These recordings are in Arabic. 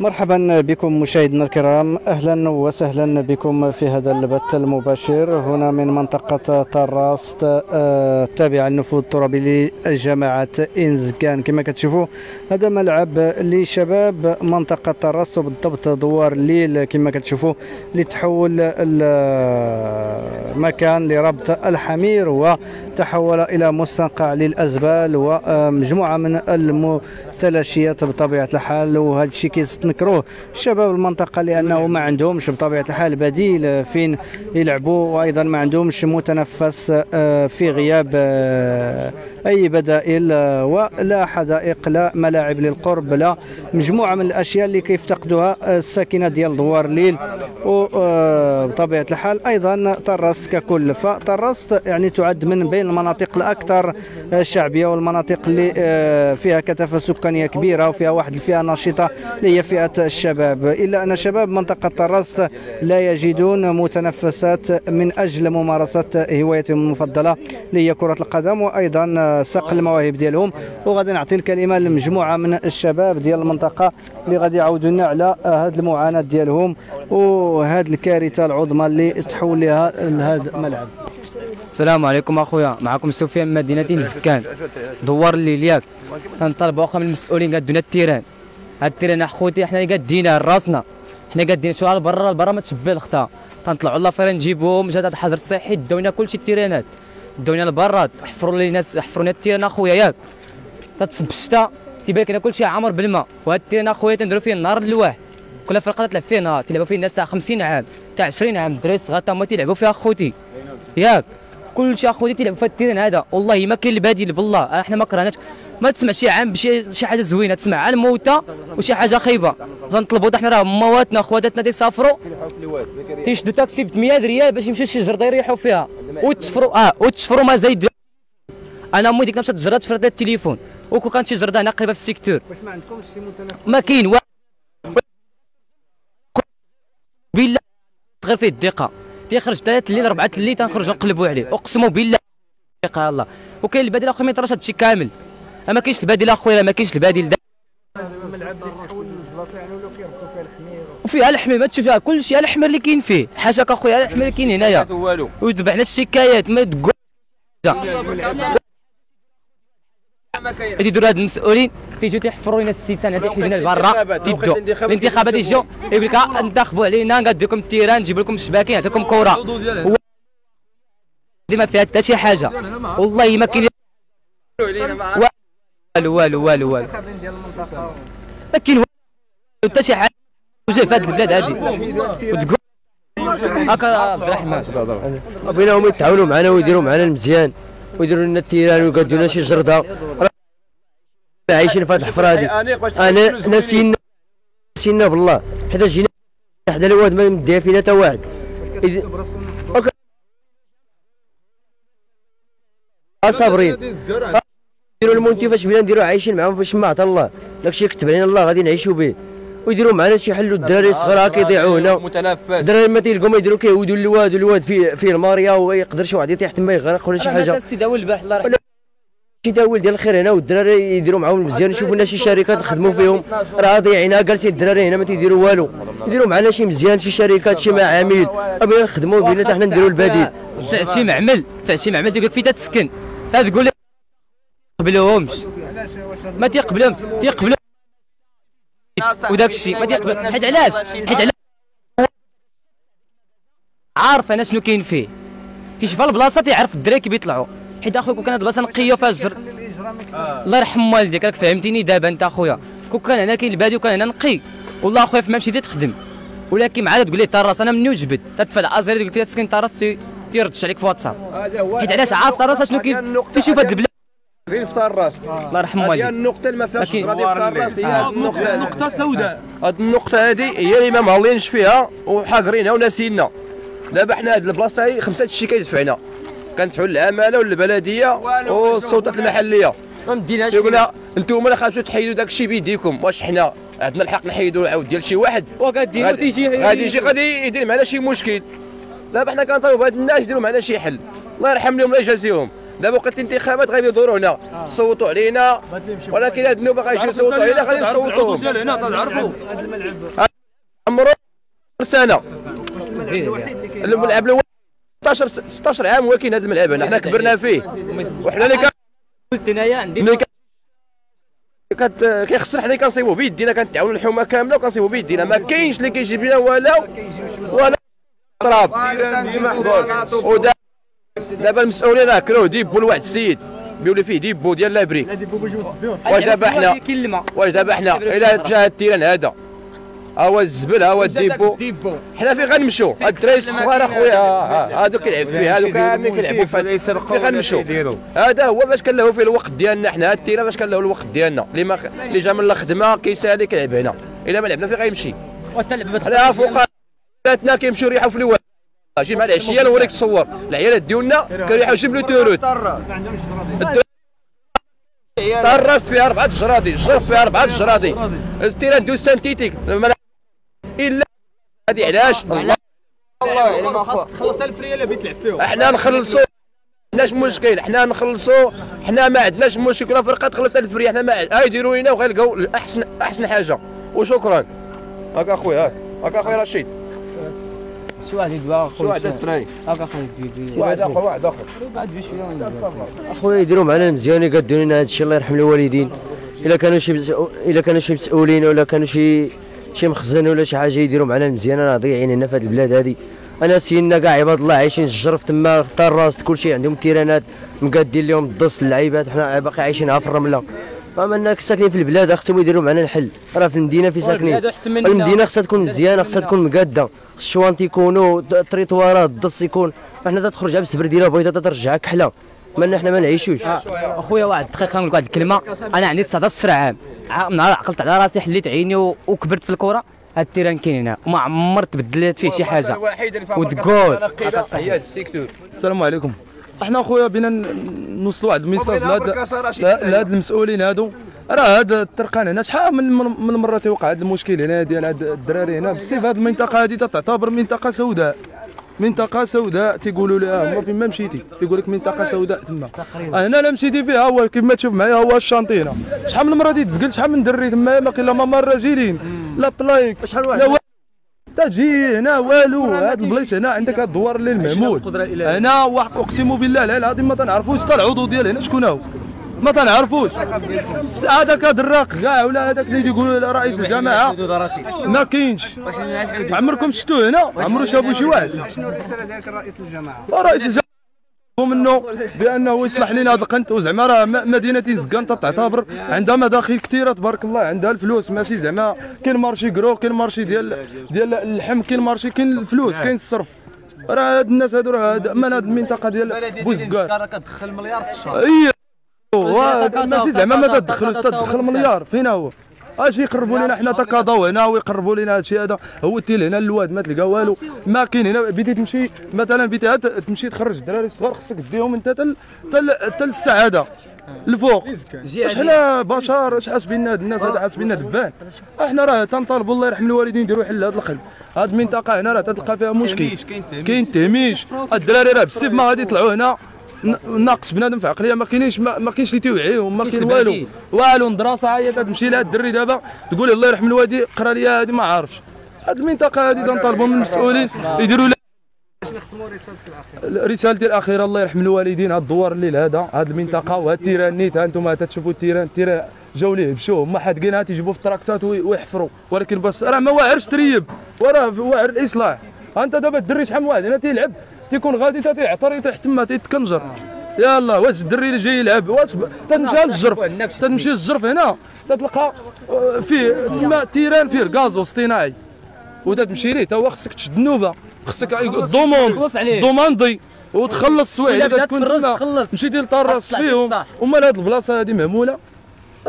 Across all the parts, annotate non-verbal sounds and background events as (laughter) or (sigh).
مرحبا بكم مشاهدينا الكرام. أهلا وسهلا بكم في هذا البث المباشر. هنا من منطقة طراست آه، التابعه للنفوذ الترابي لجماعه إنزكان. كما كتشوفوا هذا ملعب لشباب منطقة طراست وبالضبط دوار الليل كما كتشوفوا لتحول المكان لربط الحمير وتحول إلى مستنقع للأزبال ومجموعة من المتلاشيات بطبيعة الحال. وهذا الشيء كيستنكروه شباب المنطقة لأنه ما عندهمش بطبيعة الحال بديل فين يلعبوا وأيضا ما عندهمش متنفس آه، في غياب آه، أي بدائل آه، ولا حدائق لا ملاعب للقرب لا. مجموعة من الأشياء اللي كيفتقدوها الساكنة ديال دوار الليل وبطبيعه الحال أيضا طراس ككل. فطراس يعني تعد من بين المناطق الأكثر شعبيه والمناطق اللي فيها كثافة سكانية كبيرة وفيها واحد الفئه نشيطه اللي هي فئة الشباب. إلا أن شباب منطقة طراس لا يجدون متنفسات من أجل ممارسة هوايتهم المفضلة اللي هي كرة القدم وأيضا سق المواهب ديالهم. وغادي نعطي الكلمة لمجموعة من الشباب ديال المنطقة اللي غادي يعاودوا لنا على هذه المعاناة ديالهم وهذه الكارثة العظمى اللي تحول لها لهذا الملعب. السلام عليكم أخويا. معكم سفيان من مدينة زكان. دوار الليل ياك كنطالبوا أخويا من المسؤولين قدونا التيران. هاد التيران أخوتي إحنا اللي قادينها راسنا. حنا قادين شو برا برا ما تشبه الخطأ. تنطلعوا لافير نجيبوهم جات الحجر الصحي داونا كلشي التيرانات. داونا لبرا حفروا لي ناس حفروا لنا التيران أخويا ياك. تتصب الشتا تيبان لك كلشي عامر بالماء. وهاد التيران أخويا تنديروا فيه النهار اللواح كل فرقة تلعب فيه نهار. تلعبوا فيه الناس تاع 50 عام تاع 20 عام. الدراري صغار تا هما تيلعبوا فيها أخوتي. ياك. كلشي أخوتي تيلعبوا في التيران هذا. والله ما كاين البديل بالله. إحنا ما كرهناش. ما تسمع شي عام بشي شي حاجة زوينة. تسمع عن الموتى وشي حاجة خايبة. تنطلبوا حنا راه مواتنا خواتاتنا تيسافروا تيشدوا تاكسي ب 100 ريال باش يمشيو شي جرده يريحوا فيها. وتشفروا آه وتشفروا ما زايد أنا امي ديك مشات تجرد تفرد التليفون. وكون كانت شي جردة هنا قريبه في السيكتور. واش ما عندكمش شي متنفس؟ ما كاين وا- بالله غير فيه الدقة. تيخرج ثلاث الليل اربعه الليل تنخرجوا نقلبوا عليه. اقسم بالله الدقه الله وكاين البديل اخويا ما يطراش هادشي كامل. ما كاينش البديل اخويا ما كاينش البديل وفيها الحمير ما تشوفها كل شيء الحمير اللي كاين فيه. حاشاك أخويا الحمير اللي كاين هنايا. والو. وتبعنا الشكايات ما تقول. تيديروا هاد المسؤولين. تيجيو تيحفروا لنا السيسان هذيك حيدنا لبرا تيدوا الانتخابات يجوا يقول لك ها انتخبوا علينا نقدكم التيران نجيب لكم الشباكين نعطيكم كره هو- دي ما فيها حتى شي حاجة. والله ما كاين والو والو والو والو. ما كاين حتى شي حاجة. وجاي في هاد البلاد هادي. وتقول هكا عبد الرحمن. بغيناهم يتعاونوا معنا ويديروا معنا مزيان ويديروا لنا التيران ويقادوا لنا شي جردة. عايشين في هاد الحفرة هادي. أنا ناسينا ناسينا بالله. حدا جينا حدا الواد ما مديها فينا حتى واحد. آه صابرين. آه نديروا المونتي فاش بغينا نديروا عايشين معاهم فاش ما عطا الله. داكشي كتب علينا الله غادي نعيشوا به. ويديروا معنا شي حل الدراري الصغار هكا يضيعوا هنا متنفس. الدراري ما تيلقوا ما يديروا كيهودوا الواد والواد فيه فيه الماريا ويقدر شي واحد يطيح تما يغرق ولا شي حاجة. السيد اول الباح الله يرحمه. شي داول ديال الخير هنا والدراري يديروا معاهم مزيان. يشوفوا لنا شي شركات نخدموا فيهم. راه ضايعين جالسين الدراري هنا ما تيديروا والو. يديروا معنا شي مزيان شي شركات شي معامل. بغينا نخدموا بينا حنا نديروا البديل تاع شي معمل تاع شي معمل تقول لك فين تسكن. هذا تقول لك ما تيقبلوهمش ما تيقبلهم تيقبلوا وداك الشيء. حيت علاش؟ حيت علاش؟ عارف أنا شنو كاين فيه. كيشوف البلاصة تيعرف الدراري كي بيطلعوا. حيت أخويا كون كانت البلاصة نقية فيها الجر الله يرحم والديك راك فهمتيني دابا أنت أخويا. كون كان هنا كاين البادي وكان هنا نقي. والله أخويا فما مشيتي تخدم. ولكن مع تقول لي طراس أنا مني وجبد تدفع ازري تقول فيها تسكن طراس تيردش عليك في واتساب. حيت علاش؟ عارف طراس شنو كاين؟ في شوف هاد البلاد. غير في الراس الله يرحم هي والديك. النقطة اللي ما فيهاش. غادي في الراس هي هاد النقطة. هادي. نقطة سوداء. هاد النقطة هذه هي اللي ما مهلينش فيها وحاقرينها وناسينا. دابا حنا هاد البلاصة هي خمسة الشي كيدفعنا. كندفعوا للعمالة والبلدية والسلطات المحلية. ما مديناش يقول لها أنتم اللي خاصو تحيدوا داك الشيء بيديكم. واش حنا عندنا الحق نحيدوا العود ديال شي واحد؟ وغادي غادي تيجي غادي يجي غادي يدير معنا شي مشكل. دابا حنا كنطالبوا بهاد الناس يديروا معنا شي حل. الله يرحم لهم الله يجازيهم. دابا وقت الانتخابات غادي يدوروا هنا. صوتوا علينا. ولكن هاد النوبة غادي يصوتوا علينا غادي يصوتوا. هنا تعرفوا عمرو سنه الملعب الأول 16 16 عام ولكن هذا الملعب هنا حنا كبرنا فيه. وحنا اللي قلت انايا عندي. ملي كان- كت كيخسر حنا كنصيبوا بيدينا كنتعاونوا الحومة كاملة وكنصيبوا بيدينا. ما كاينش اللي كيجيب لنا ولا ولا تراب. ودا دابا المسؤولين راه كراو ديبو لواحد السيد بيولي فيه ديبو ديال لابري واش دابا حنا واش دابا حنا إلى جا هاد ال terrain هذا. ها هو الزبل ها هو ال dépôt حنا فين غنمشوا هاد الدراري الصغار أخويا. ها- ها هادو كيلعب فيه هادو كاملين كيلعبوا في هاد- فين غنمشوا هذا هو باش كنلهوا فيه الوقت ديالنا حنا. هاد ال terrain باش كنلهوا الوقت ديالنا اللي ما اللي جا من الخدمه كيسالي كيلعب هنا. إلا ما لعبنا فين غيمشي؟ حنا فوق باتنا كيمشيو يريحوا في الواد جي مع العشيه نوريك تصور. العيالات ديالنا كيريحوا جبلو تورود طرست فيها أربعة جرادي. الجرف فيها أربعة جرادي. التيران دو سانتيتيك. الا هادي علاش؟ الله خاصك تخلص الفريه اللي بغيت تلعب فيهم. إحنا نخلصوا عندناش مشكل. حنا نخلصوا حنا ما عندناش مشكل. كل فرقة تخلص الفريه حنا ما ها يديروا لنا وغيلقاو احسن أحسن حاجة. وشكرا. هاك أخويا هاك أخويا رشيد. شي واحد يدوى شو واحد الثاني هاكا صاحبي دوي واحد اخر واحد اخر بعد بشويه اخويا يديروا معنا المزيان يقدروا لنا هذا الشيء الله يرحم الوالدين. إلا كانوا شي. إلا كانوا شي مسؤولين ولا كانوا شي شي مخزن ولا شي حاجة يديروا معنا المزيان راه ضايعين هنا في هذه البلاد هذه. أنا سينا كاع عباد الله عايشين الجرف تما طراس كلشي عندهم تيرانات مقادين لهم الدص اللعيبات حنا باقي عايشينها في الرمله فما أنك ساكنين في البلاد خصهم يديروا معنا الحل. راه في المدينة في ساكنين. المدينة خصها تكون مزيانة خصها تكون مقادة. خص الشوانت يكونوا التريطوارات الدص يكون. حنا تخرج عبس برديله بيضاء ترجعها كحله مالنا حنا ما نعيشوش. أخويا واحد الدقيقه نقول واحد الكلمة. أنا عندي 19 عام ع- من نهار عقلت على راسي حليت عيني وكبرت في الكره هاد ال terrain كاين هنا. وما عمر تبدلت فيه شي حاجة. ال secteur. السلام عليكم. إحنا اخويا بينا نوصلوا واحد ال message لهاد لهاد المسؤولين هادو. راه هاد الطرقان هنا شحال من من من مرة تيوقع هاد المشكل هنا ديال هاد الدراري هنا؟ بزاف هاد المنطقة هادي تعتبر منطقة سوداء. منطقة سوداء تيقولوا لها هما فين ما مشيتي. تيقول لك منطقة سوداء تما. هنا لا مشيتي فيها هو كيما تشوف معايا هو الشانطينة. شحال من مرة تيتزقل شحال من دري تما ما كاين لا ماما راجلين لا بلايك شحال واحد؟ تجي هنا والو هاد البلايص هنا عندك هاد الدوار اللي المعمود هنا. واحد أقسم بالله لا العظيم ما تنعرفوش. حتى العضو ديال هنا شكون هو؟ ما تنعرفوش. هذاك الدراق. كاع ولا هذاك اللي يقولوا رئيس الجماعة ما كاينش. عمركم شفتوه هنا؟ عمرو شافوا شي واحد شنو الرسالة ديالك لرئيس الجماعة؟ رئيس الجماعة. منه (laughs) بأنه يصلح لنا هذا القنت. وزعما راه م- مدينة إنزكان تعتبر عندها مداخل كثيرة تبارك الله عندها الفلوس. ماشي زعما كاين marché gros كاين marché ديال ديال اللحم كاين marché كاين الفلوس كاين الصرف. راه هاد الناس هادو راه من هاد المنطقة ديال بوزكان راه كتدخل مليار في الشهر. اي وا- ماشي زعما ما تدخلوش تدخل مليار. فين هو؟ اش يقربوا لنا حنا تكاضاو هنا ويقربوا لنا هادشي هذا. هو تيل هنا الواد ما تلقى والو. ما كاين هنا. بديتي تمشي مثلا بديتي تمشي تخرج الدراري الصغار خصك ديهم انت تل تل تل السعاده الفوق. شحال بشر؟ اش حاسبين هاد الناس؟ هاد حاسبين دبان إحنا راه تنطالبوا الله يرحم الوالدين يديروا حل هاد الخل هاد المنطقة هنا راه تلقى فيها مشكل. كاين تهميش. الدراري راه بالسيف ما غادي يطلعوا هنا. ناقص بنادم في عقلية ما كاينينش ما, ما كاينش اللي توعيهم ما كاين والو. والو مدرسه هي تمشي لها الدري دابا. تقول الله يرحم الوالدين قرا لي هذه ما عارفش. هاد المنطقة هذه تنطالبوا من المسؤولين يديروا لها رسالتي الأخيرة الله يرحم الوالدين هاد الدوار الليل هذا هاد المنطقة وهاد التيران نيت أنتم تشوفوا التيران التيران جاو ليه مشاو هما حادقينها تيجيبوا في التراكسات وي- ويحفروا. ولكن بس راه ما واعرش تريب وراه واعر الإصلاح. أنت دابا الدري شحال من واحد هنا تيلعب. تيكون غادي تا تيعطر تحت تما تيتكنجر يلا واش الدري اللي جاي يلعب؟ واش تنمشي للجرف. تنمشي للجرف هنا. تتلقى آه، فيه تما تيران فيه الغاز اصطناعي ودا تمشي ليه. تا هو خصك تشد النوبه خصك عليه. ضماندي وتخلص السوايع إلا اللي تما تخلص. مشيتي لطراس خاص تطلع فيهم. صح. ومال هاد البلاصة هادي معموله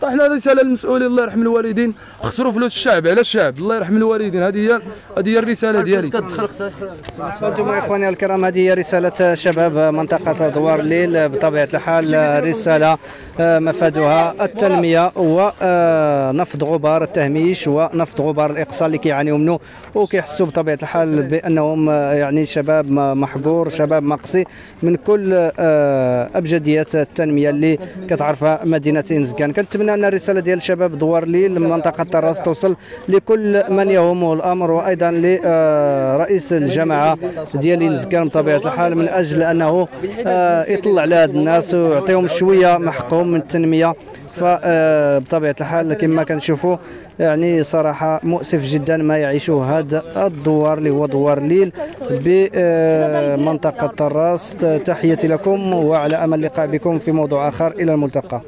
طرحنا رسالة للمسؤولين الله يرحم الوالدين. خسروا فلوس الشعب على الشعب الله يرحم الوالدين. هذه هي هذه هي الرسالة ديالي. أنتم إخواني الكرام هذه هي رسالة شباب منطقة دوار الليل بطبيعة الحال رسالة آه، مفادها التنمية ونفض غبار التهميش ونفض غبار الإقصاء اللي كيعانيوا منه. وكيحسوا بطبيعة الحال بأنهم آه، يعني شباب محقور شباب مقصي من كل آه، ابجديات التنمية اللي كتعرفها مدينة إنزكان. كنتمنى أن الرساله ديال شباب دوار الليل منطقه طراس توصل لكل من يهمه الأمر وأيضا لرئيس الجماعة ديال انزكان بطبيعة الحال من أجل أنه آه، يطلع على هاد الناس ويعطيهم شوية من حقهم من التنميه فبطبيعه الحال كما كنشوفوا يعني صراحة مؤسف جدا ما يعيشه هذا الدوار اللي هو دوار ليل بمنطقه طراس تحياتي لكم وعلى أمل اللقاء بكم في موضوع آخر. إلى الملتقى.